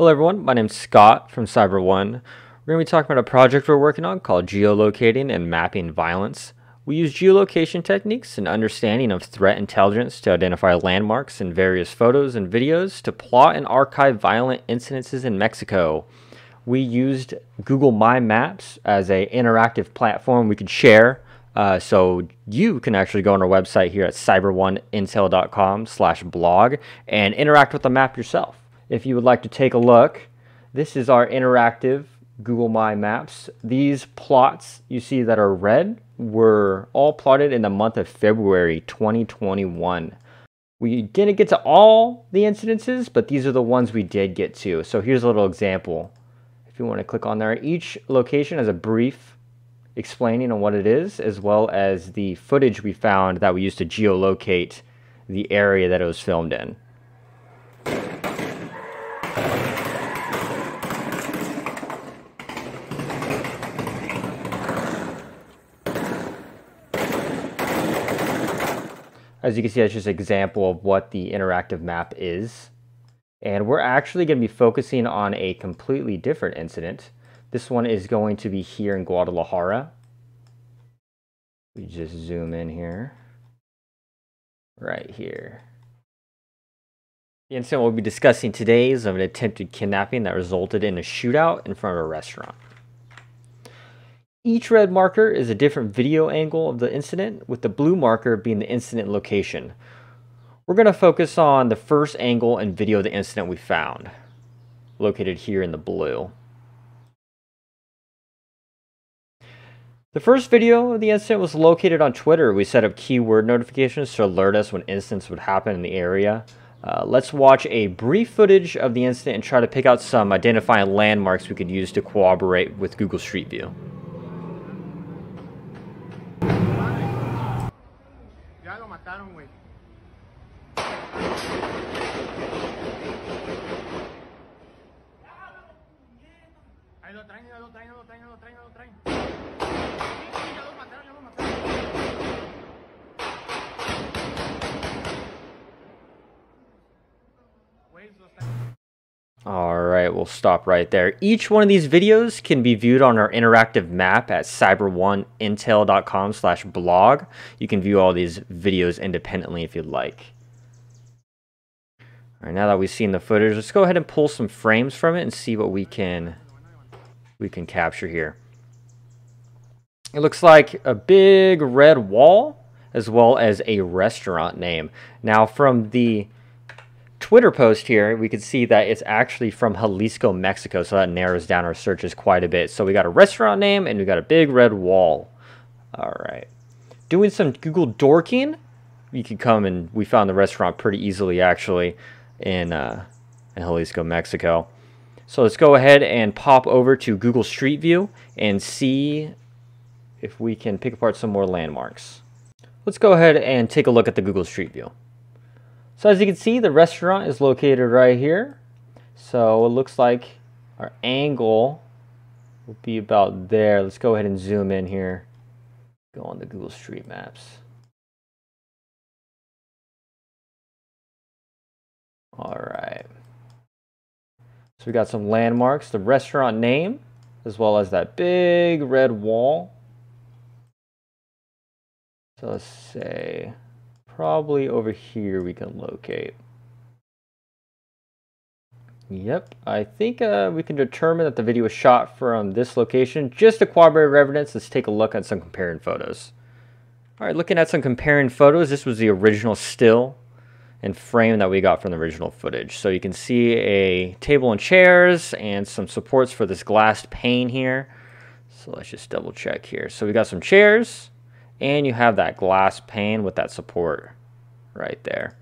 Hello everyone, my name's Scott from CyberOne. We're going to be talking about a project we're working on called Geolocating and Mapping Violence. We use geolocation techniques and understanding of threat intelligence to identify landmarks in various photos and videos to plot and archive violent incidences in Mexico. We used Google My Maps as an interactive platform we could share uh, so you can actually go on our website here at cyberoneintel.com slash blog and interact with the map yourself. If you would like to take a look, this is our interactive Google My Maps. These plots you see that are red were all plotted in the month of February 2021. We didn't get to all the incidences, but these are the ones we did get to. So here's a little example. If you want to click on there, each location has a brief explaining on what it is, as well as the footage we found that we used to geolocate the area that it was filmed in. As you can see, that's just an example of what the interactive map is. And we're actually going to be focusing on a completely different incident. This one is going to be here in Guadalajara. We just zoom in here. Right here. The incident we'll be discussing today is of an attempted kidnapping that resulted in a shootout in front of a restaurant. Each red marker is a different video angle of the incident, with the blue marker being the incident location. We're going to focus on the first angle and video of the incident we found, located here in the blue. The first video of the incident was located on Twitter. We set up keyword notifications to alert us when incidents would happen in the area. Uh, let's watch a brief footage of the incident and try to pick out some identifying landmarks we could use to corroborate with Google Street View. Ahí lo traen, traen, lo traen, traen, lo traen. ya lo mataron, ya lo mataron. All right, we'll stop right there. Each one of these videos can be viewed on our interactive map at cyberoneintel.com slash blog. You can view all these videos independently if you'd like. All right, now that we've seen the footage, let's go ahead and pull some frames from it and see what we can we can capture here. It looks like a big red wall as well as a restaurant name. Now from the Twitter post here, we can see that it's actually from Jalisco, Mexico, so that narrows down our searches quite a bit. So we got a restaurant name and we got a big red wall. All right. Doing some Google dorking, you can come and we found the restaurant pretty easily actually in, uh, in Jalisco, Mexico. So let's go ahead and pop over to Google Street View and see if we can pick apart some more landmarks. Let's go ahead and take a look at the Google Street View. So as you can see, the restaurant is located right here. So it looks like our angle will be about there. Let's go ahead and zoom in here. Go on the Google Street Maps. All right. So we got some landmarks, the restaurant name, as well as that big red wall. So let's say probably over here we can locate. Yep, I think uh, we can determine that the video was shot from this location. Just to corroborate evidence, let's take a look at some comparing photos. All right, looking at some comparing photos, this was the original still and frame that we got from the original footage. So you can see a table and chairs and some supports for this glass pane here. So let's just double check here. So we got some chairs and you have that glass pane with that support right there.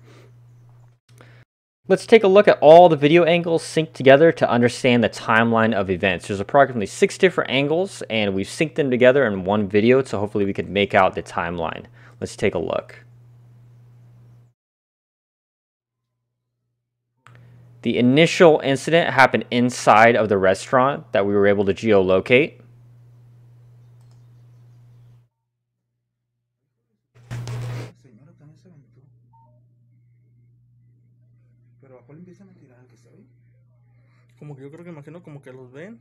Let's take a look at all the video angles synced together to understand the timeline of events. There's approximately six different angles and we've synced them together in one video so hopefully we can make out the timeline. Let's take a look. The initial incident happened inside of the restaurant that we were able to geolocate. Como que yo creo que imagino como que los ven.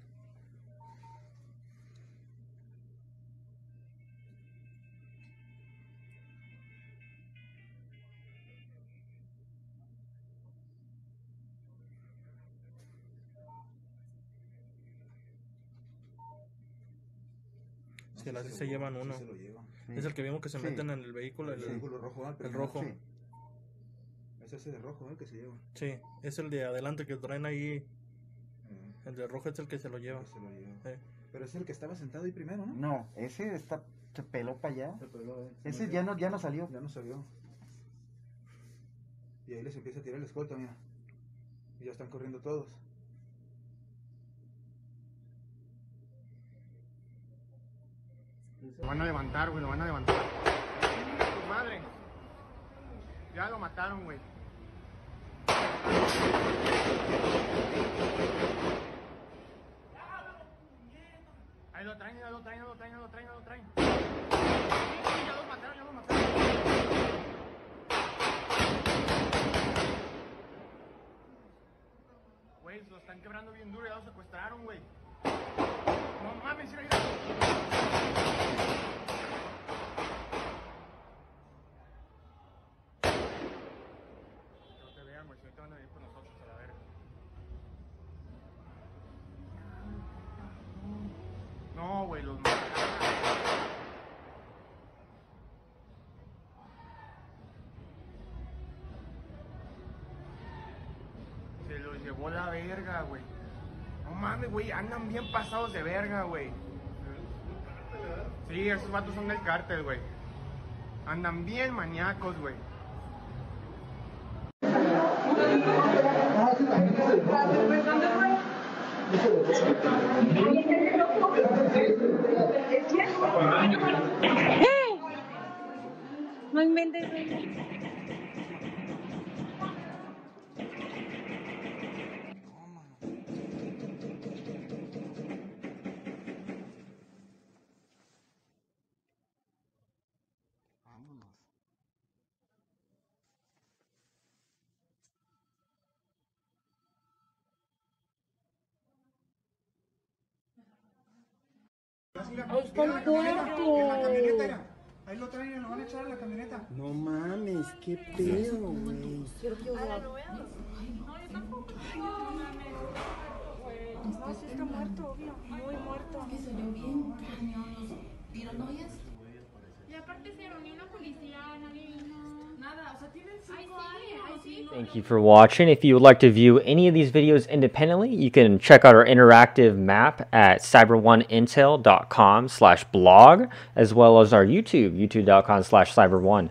Sí, se llevan uno. Sí se lo lleva. Es el que vimos que se Sí. meten en el vehículo. El el- vehículo rojo, ¿verdad? el rojo. sí. Es ese de rojo, ¿eh? Que se lleva. Sí, es el de adelante que traen ahí. Eh, El de rojo es el que se lo lleva. que se lo lleva. Sí. Pero es el que estaba sentado ahí primero, ¿no? No, ese está, se peló para allá. Se peló, eh, se Ese metió. ya no, ya no salió. Ya no salió. Y ahí les empieza a tirar el escolta, mira. Y ya están corriendo todos. Lo van a levantar, güey, lo van a levantar. Tu madre. Ya lo mataron, güey. Ahí lo traen, ya lo traen, ya lo traen, ya lo traen, ya lo traen. Ya lo mataron, ya lo mataron. Güey, lo están quebrando bien duro, ya lo secuestraron, güey. No mames, mira, mira. No te vean, güey, si ahorita van a venir por nosotros a la verga. No, güey, los mataron. Llevó la verga, güey. No mames, güey, andan bien pasados de verga, güey. Sí, esos vatos son del cártel, güey. Andan bien maníacos, güey. No inventes. cómodos. Ahí está el puerco. Ahí lo traen y lo van a echar a la camioneta. No mames, qué pedo, güey. Quiero que la no mames. Sí está muerto, obvio. Muy muerto. Es que se oyó bien cañón. Piranoias Y aparte se reunió una policía, nadie vino. Nada, o sea, tienen cinco años. sí. Thank you for watching. If you would like to view any of these videos independently, you can check out our interactive map at cyberoneintel.com slash blog, as well as our YouTube, youtube.com slash cyber1.